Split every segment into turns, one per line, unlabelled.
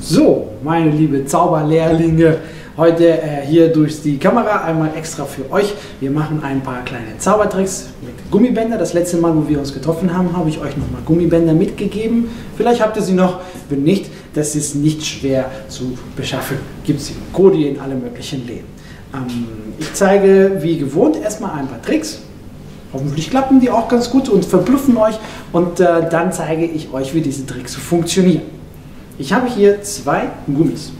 So, meine liebe Zauberlehrlinge, heute äh, hier durch die Kamera einmal extra für euch. Wir machen ein paar kleine Zaubertricks mit Gummibänder. Das letzte Mal, wo wir uns getroffen haben, habe ich euch nochmal Gummibänder mitgegeben. Vielleicht habt ihr sie noch, wenn nicht, das ist nicht schwer zu beschaffen. Gibt es in Kodi in alle möglichen Läden. Ähm, ich zeige wie gewohnt erstmal ein paar Tricks. Hoffentlich klappen die auch ganz gut und verblüffen euch und äh, dann zeige ich euch, wie diese Tricks funktionieren. Ich habe hier zwei Gummis.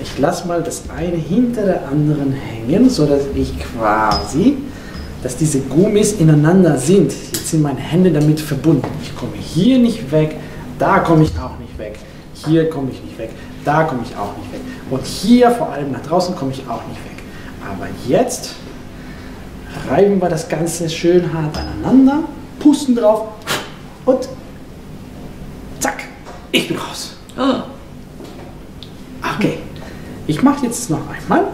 Ich lasse mal das eine hinter der anderen hängen, sodass ich quasi, dass diese Gummis ineinander sind. Jetzt sind meine Hände damit verbunden. Ich komme hier nicht weg, da komme ich auch nicht weg, hier komme ich nicht weg, da komme ich auch nicht weg. Und hier, vor allem nach draußen, komme ich auch nicht weg. Aber jetzt reiben wir das Ganze schön hart aneinander, pusten drauf und ich bin raus. Oh. Okay. Ich mache jetzt noch einmal.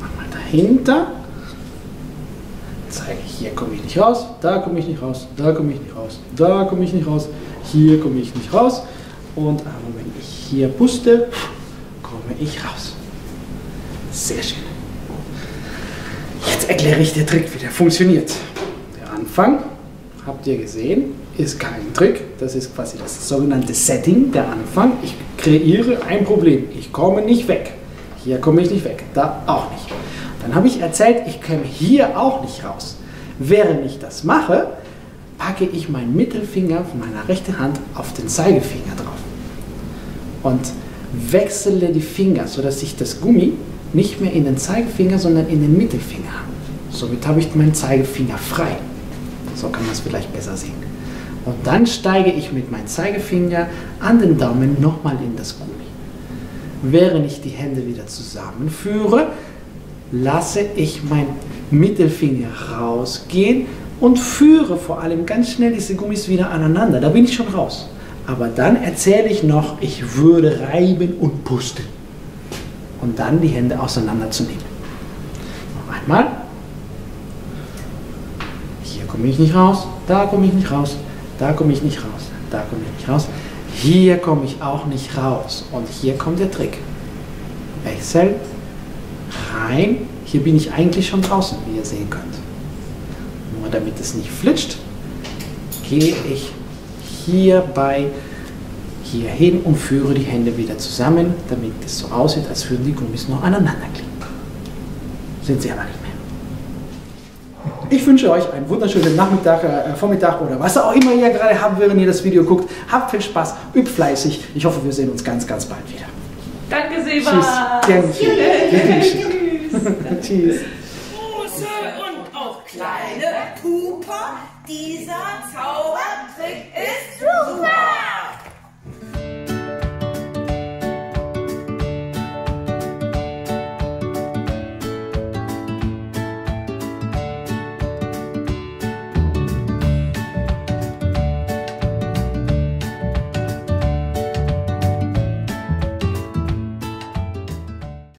Mach mal dahinter. Zeige ich, hier komme ich nicht raus, da komme ich nicht raus, da komme ich nicht raus, da komme ich nicht raus, hier komme ich nicht raus. Und aber wenn ich hier puste, komme ich raus. Sehr schön. Jetzt erkläre ich den Trick, wie der funktioniert. Der Anfang, habt ihr gesehen, ist kein Trick, das ist quasi das sogenannte Setting, der Anfang. Ich kreiere ein Problem, ich komme nicht weg. Hier komme ich nicht weg, da auch nicht. Dann habe ich erzählt, ich käme hier auch nicht raus. Während ich das mache, packe ich meinen Mittelfinger von meiner rechten Hand auf den Zeigefinger drauf und wechsle die Finger, sodass ich das Gummi nicht mehr in den Zeigefinger, sondern in den Mittelfinger habe. Somit habe ich meinen Zeigefinger frei. So kann man es vielleicht besser sehen. Und dann steige ich mit meinem Zeigefinger an den Daumen nochmal in das Gummi. Während ich die Hände wieder zusammenführe, lasse ich meinen Mittelfinger rausgehen und führe vor allem ganz schnell diese Gummis wieder aneinander. Da bin ich schon raus. Aber dann erzähle ich noch, ich würde reiben und pusten. Und dann die Hände auseinanderzunehmen. Noch einmal. Komme ich nicht raus, da komme ich nicht raus, da komme ich nicht raus, da komme ich nicht raus, hier komme ich auch nicht raus. Und hier kommt der Trick. Wechsel, rein, hier bin ich eigentlich schon draußen, wie ihr sehen könnt. Nur damit es nicht flitscht, gehe ich hierbei hier hin und führe die Hände wieder zusammen, damit es so aussieht, als würden die Gummis noch aneinander kleben. Sind sie aber nicht mehr. Ich wünsche euch einen wunderschönen Nachmittag, äh, Vormittag oder was auch immer ihr gerade habt, während ihr das Video guckt. Habt viel Spaß, übt fleißig. Ich hoffe, wir sehen uns ganz, ganz bald wieder.
Danke, Seba.
Tschüss. Gerne.
Tschüss.
Tschüss.
Große und auch kleine Puper, dieser Zaubertrick ist super.